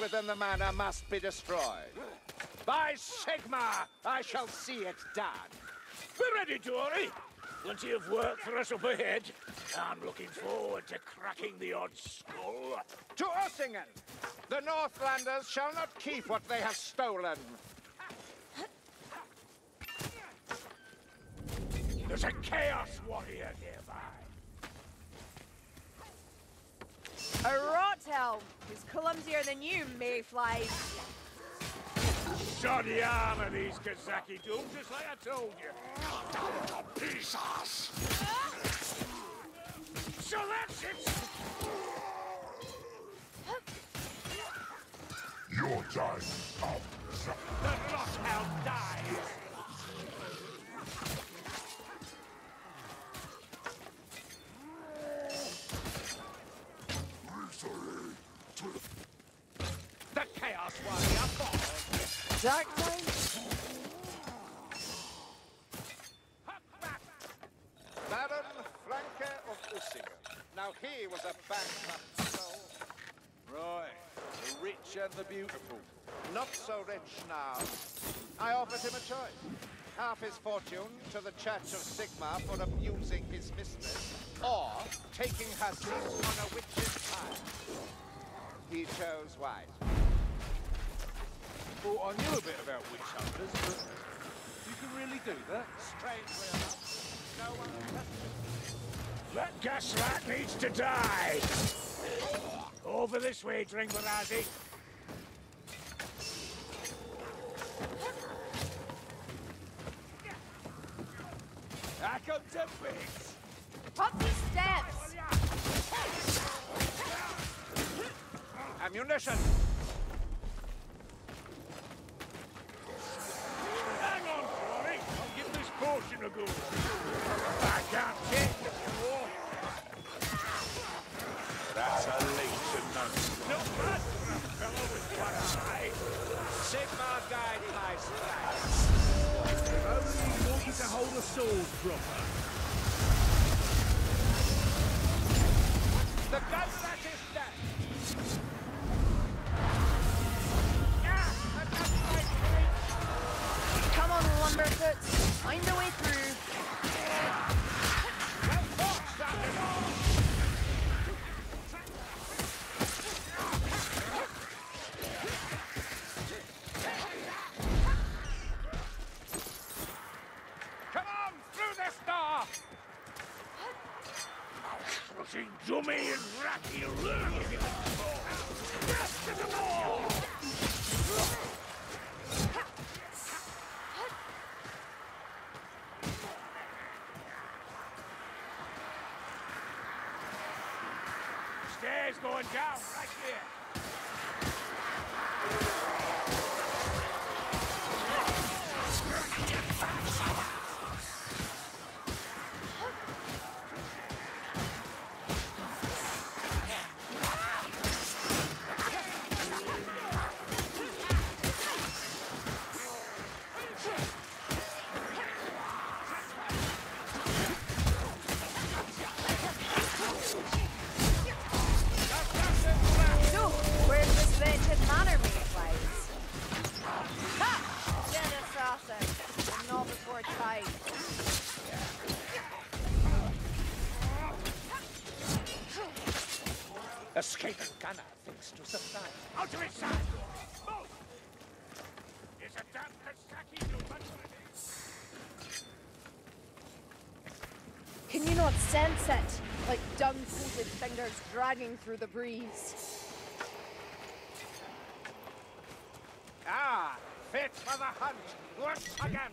within the manor must be destroyed. By Sigmar, I shall see it done. We're ready, Dory. Plenty of work for us up ahead. I'm looking forward to cracking the odd skull. To Ussingen! The Northlanders shall not keep what they have stolen. There's a Chaos Warrior nearby. A rot helm who's clumsier than you, mayflies. Shoddy armor these Kazaki do, just like I told you. Pieces! So that's it! Your time up. The Rothelm dies! The Chaos Warrior falls. Dark times? Baron Franke of Ussingen. Now he was a bankrupt soul. Right. The rich and the beautiful. Not so rich now. I offered him a choice. Half his fortune to the Church of Sigmar for abusing his mistress, or taking her seat on a witch's pile. He chose wise. Thought I knew a bit about witch hunters, but you can really do that? Strangely enough, no one touched him. That gaslight needs to die! Over this way, Dringbarazi. How come ten pigs? Pop these steps! Ammunition! Hang on, Dory. I'll give this potion a go. I can't take this war. That's a leech of no. Not bad for a fellow with one eye. Sigmar guide my stride. Only want you to hold a sword proper. And ratty lurking in the floor. Escaping gunner thinks to surprise. Out of his side! Move! Is a damn Kasaki too much? Can you not sense it? Like dung-coated fingers dragging through the breeze. Ah, fit for the hunt once again.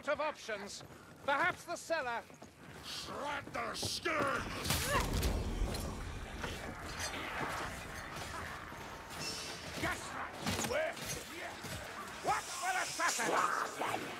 Out of options. Perhaps the cellar. Shred their skin! Just right, you were. Watch for the assassin!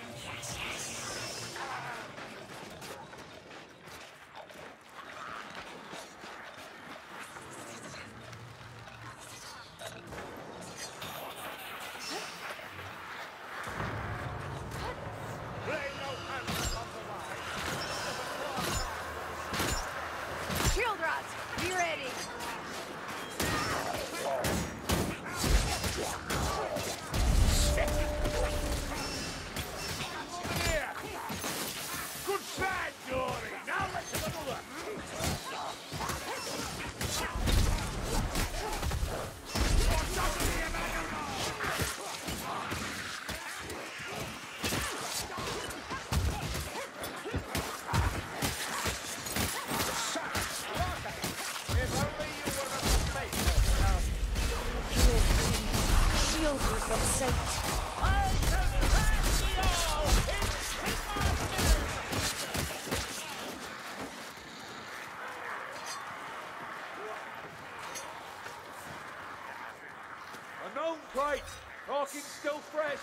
Unknown crate. Hawkins still fresh.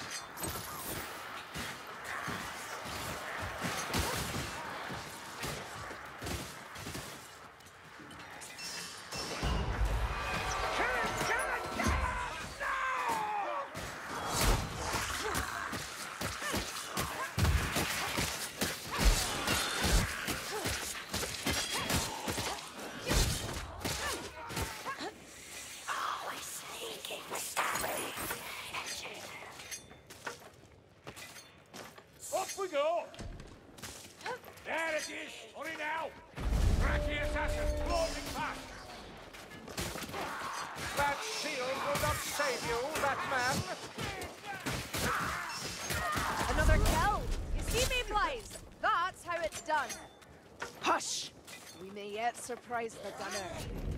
Is! Hurry now! Track the assassin! Closing fast! That shield will not save you, that man. Another kill. You see me, Blaze? That's how it's done. Hush! We may yet surprise the gunner.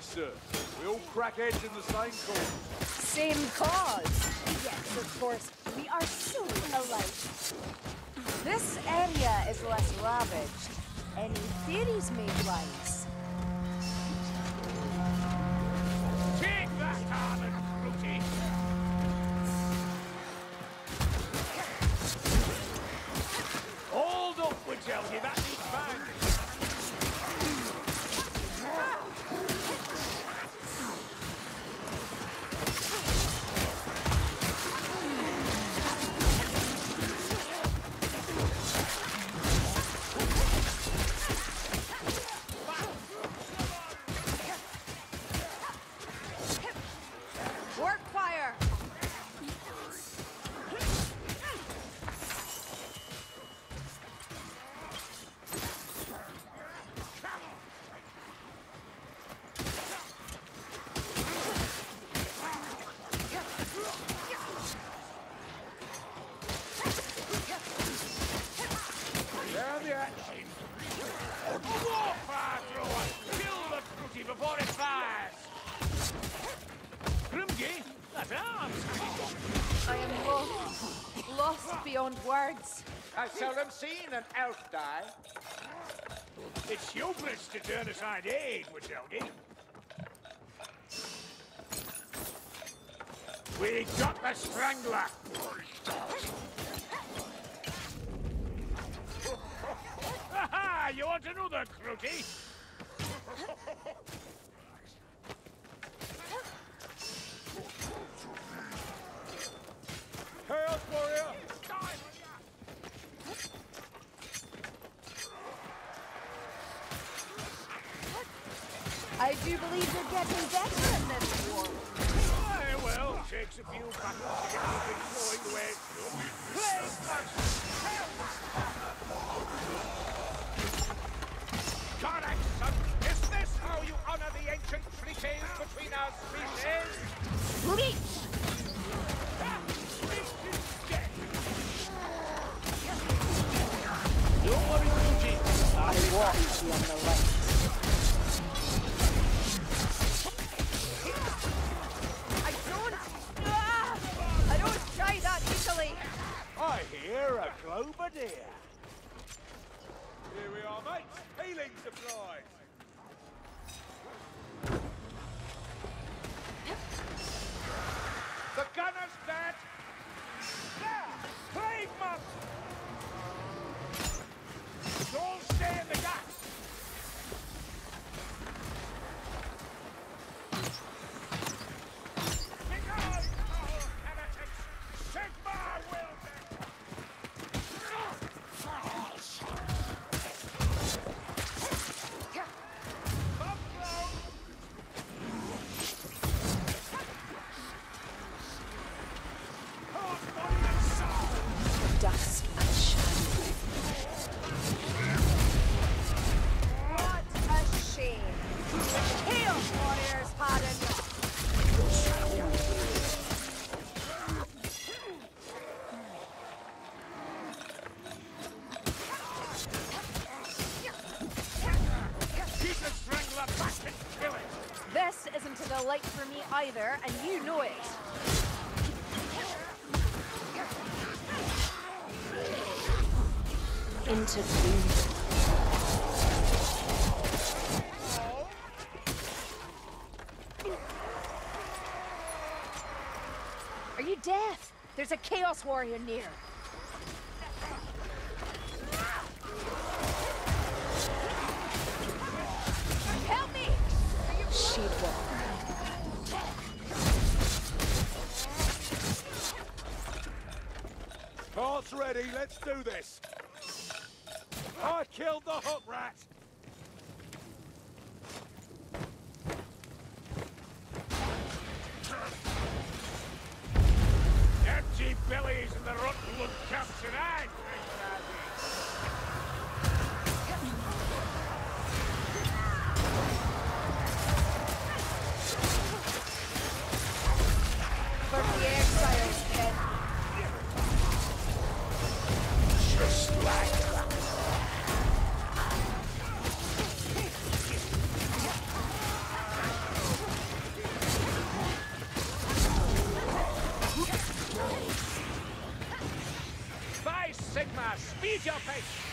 Sir. We all crack heads in the same cause. Same cause. Yes, of course. We are so alike. This area is less ravaged. Any theories, Maidwise? Take that, Armand Fruity! I've seldom seen an elf die. It's useless to turn aside aid, Wazowski. We got the Strangler! Ha You want another, Crooty? Chaos Warrior! I do believe you're getting better in this war. Clover deer. Here we are, mates. Healing supplies. The gunner's dead. Now, save us. Don't stand. Are you deaf? There's a Chaos Warrior near. Help me! She'd ready, let's do this! Killed the hook rat! Speed your pace.